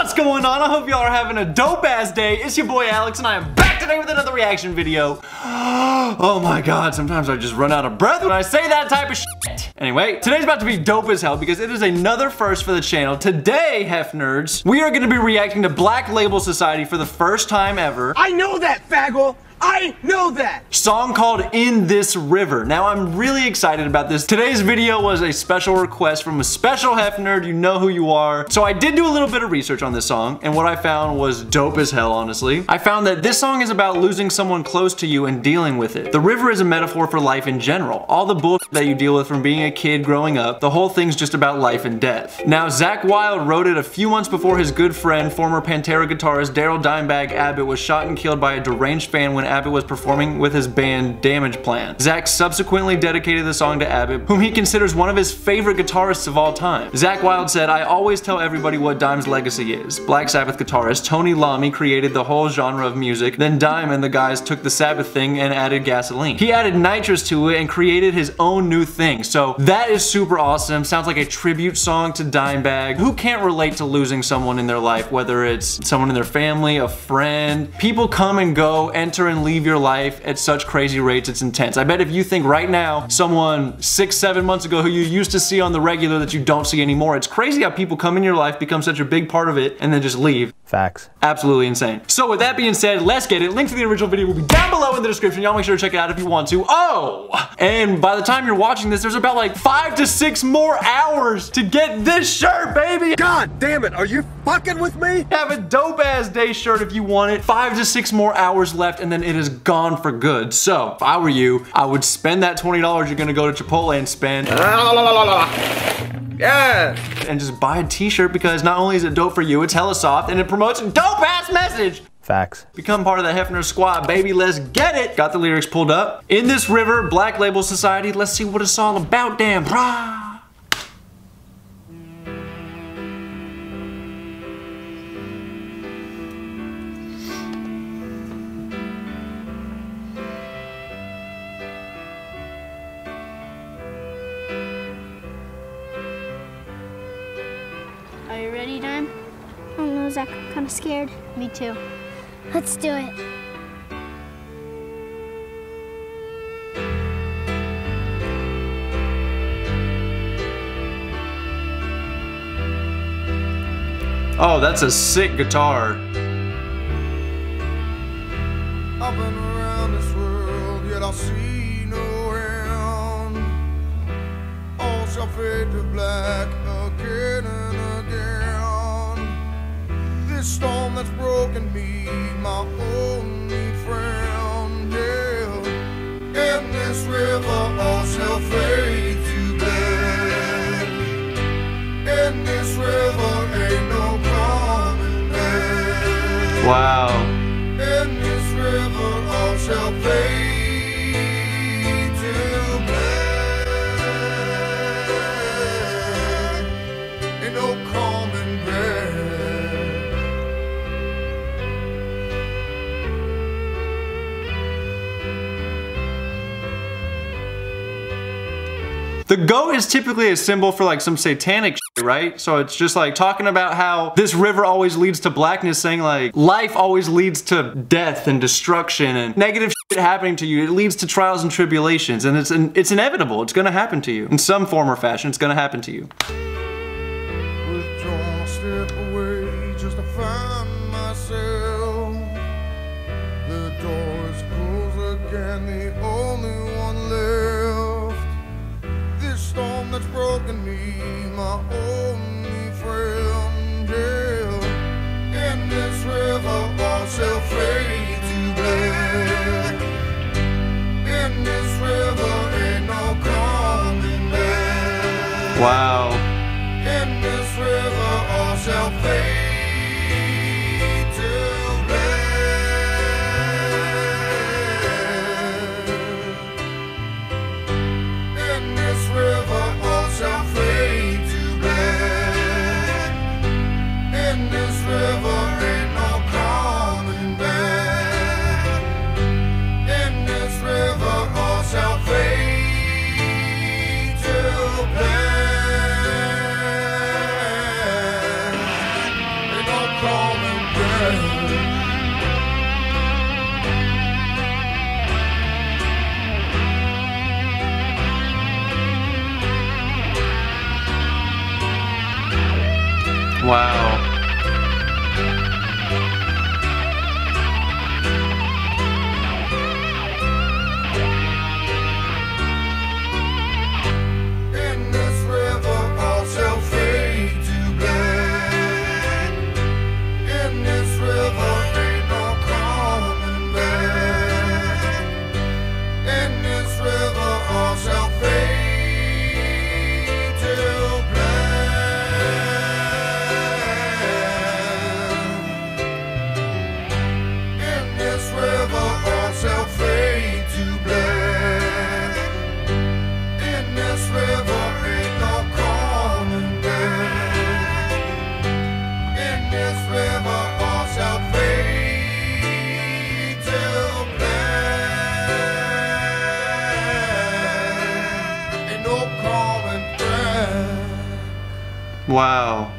What's going on? I hope y'all are having a dope ass day. It's your boy Alex and I am back today with another reaction video. Oh my god, sometimes I just run out of breath when I say that type of shit. Anyway, today's about to be dope as hell because it is another first for the channel. Today, Hefnerds, we are gonna be reacting to Black Label Society for the first time ever. I know that, faggle! I know that! Song called In This River. Now I'm really excited about this. Today's video was a special request from a special Hefnerd, you know who you are. So I did do a little bit of research on this song and what I found was dope as hell honestly. I found that this song is about losing someone close to you and dealing with it. The river is a metaphor for life in general. All the bullshit that you deal with from being a kid growing up, the whole thing's just about life and death. Now Zakk Wylde wrote it a few months before his good friend, former Pantera guitarist Darrell Dimebag Abbott was shot and killed by a deranged fan when Abbott was performing with his band Damageplan. Zakk subsequently dedicated the song to Abbott, whom he considers one of his favorite guitarists of all time. Zakk Wylde said, I always tell everybody what Dime's legacy is. Black Sabbath guitarist Tony Iommi created the whole genre of music, then Dime and the guys took the Sabbath thing and added gasoline. He added nitrous to it and created his own new thing. So that is super awesome. Sounds like a tribute song to Dimebag. Who can't relate to losing someone in their life, whether it's someone in their family, a friend. People come and go, enter and leave your life at such crazy rates, it's intense. I bet if you think right now, someone six, seven months ago who you used to see on the regular that you don't see anymore, it's crazy how people come in your life, become such a big part of it, and then just leave. Facts. Absolutely insane. So with that being said, let's get it. Link to the original video will be down below in the description. Y'all make sure to check it out if you want to. Oh! And by the time you're watching this, there's about like five to six more hours to get this shirt, baby! God damn it, are you fucking with me? Have a dope ass day shirt if you want it. Five to six more hours left and then it is gone for good. So if I were you, I would spend that $20 you're gonna go to Chipotle and spend. Yeah! And just buy a t-shirt because not only is it dope for you, it's hella soft and it promotes a dope ass message. Facts. Become part of the Hefner squad, baby. Let's get it. Got the lyrics pulled up. In this river, Black Label Society, let's see what it's all about, damn. Rah. Are you ready, Dime? I don't know, Zakk. I'm kind of scared. Me too. Let's do it. Oh, that's a sick guitar. I've been around this world, yet I see no end. All shall fade to black again and again. This storm that's broken me, my only friend, yeah. In this river, all shall fade to black. In this river, ain't no coming back. Wow. In this river all shall fade The goat is typically a symbol for like some satanic shit, right? So it's just like talking about how this river always leads to blackness, saying like life always leads to death and destruction and negative shit happening to you. It leads to trials and tribulations and it's it's inevitable. It's gonna happen to you. In some form or fashion, it's gonna happen to you. That's me, my only friend. Yeah. In this river, all shall fade to black. In this river, ain't no coming back. Wow. In this river all shall fade Wow.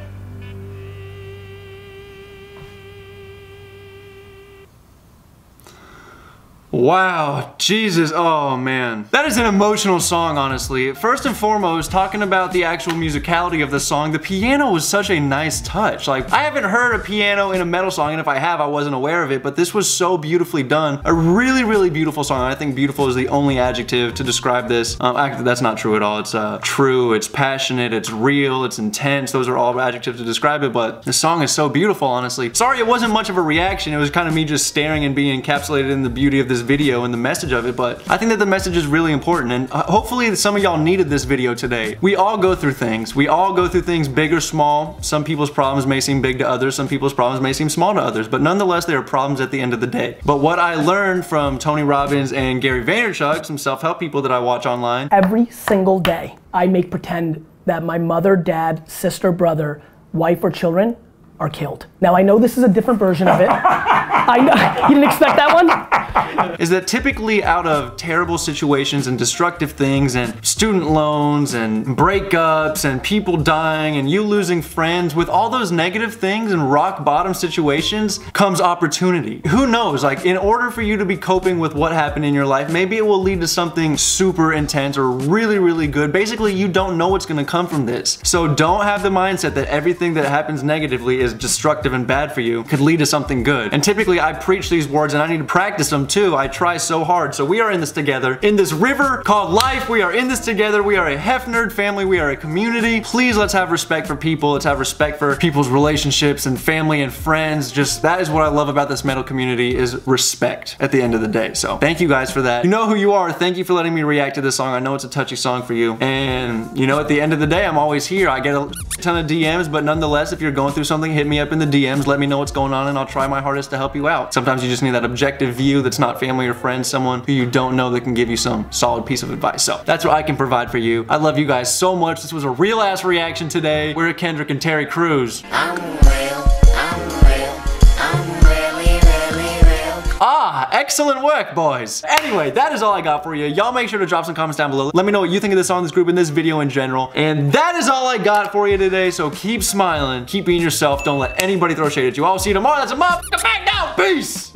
Wow, Jesus, oh man. That is an emotional song, honestly. First and foremost, talking about the actual musicality of the song, the piano was such a nice touch. Like, I haven't heard a piano in a metal song, and if I have, I wasn't aware of it, but this was so beautifully done. A really, really beautiful song. I think beautiful is the only adjective to describe this. Um, actually, that's not true at all. It's uh, true, it's passionate, it's real, it's intense. Those are all adjectives to describe it, but the song is so beautiful, honestly. Sorry it wasn't much of a reaction. It was kind of me just staring and being encapsulated in the beauty of this video and the message of it, but I think that the message is really important and uh, hopefully some of y'all needed this video today. We all go through things. We all go through things big or small. Some people's problems may seem big to others, some people's problems may seem small to others, but nonetheless they are problems at the end of the day. But what I learned from Tony Robbins and Gary Vaynerchuk, some self-help people that I watch online, Every single day, I make pretend that my mother, dad, sister, brother, wife, or children are killed. Now, I know this is a different version of it. I know. You didn't expect that one? is that typically out of terrible situations and destructive things and student loans and breakups and people dying and you losing friends, with all those negative things and rock bottom situations comes opportunity. Who knows, like in order for you to be coping with what happened in your life, maybe it will lead to something super intense or really, really good. Basically, you don't know what's gonna come from this. So don't have the mindset that everything that happens negatively is destructive and bad for you could lead to something good. And typically I preach these words and I need to practice them too. I try so hard. So we are in this together. In this river called life, we are in this together. We are a Hefnerd family. We are a community. Please let's have respect for people. Let's have respect for people's relationships and family and friends. Just that is what I love about this metal community is respect at the end of the day. So thank you guys for that. You know who you are. Thank you for letting me react to this song. I know it's a touchy song for you. And you know, at the end of the day, I'm always here. I get a ton of DMs, but nonetheless, if you're going through something, hit me up in the DMs. Let me know what's going on and I'll try my hardest to help you out. Sometimes you just need that objective view that's not family or friends, someone who you don't know that can give you some solid piece of advice. So that's what I can provide for you. I love you guys so much. This was a real ass reaction today. We're at Kendrick and Terry Crews. I'm real, I'm real, I'm really, really real. Ah, excellent work, boys. Anyway, that is all I got for you. Y'all make sure to drop some comments down below. Let me know what you think of this song, this group, and this video in general. And that is all I got for you today. So keep smiling, keep being yourself. Don't let anybody throw shade at you. I'll see you tomorrow. That's a now. Peace.